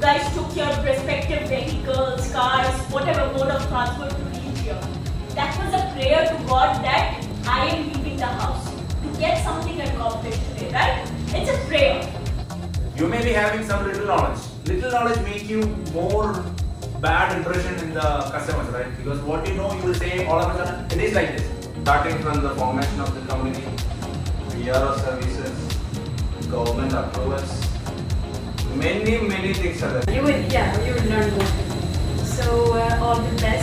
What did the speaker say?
guys took your respective vehicles, cars, whatever mode of transport to reach here. That was a prayer to God that I am leaving the house to get something accomplished today, right? It's a prayer. You may be having some little knowledge. Little knowledge make you more bad impression in the customers, right? Because what you know, you will say all of a sudden, it is like this. starting from the formation of the company, PRO services, government approvals, many, many things are there. You will, yeah, you will learn more. So uh, all the best.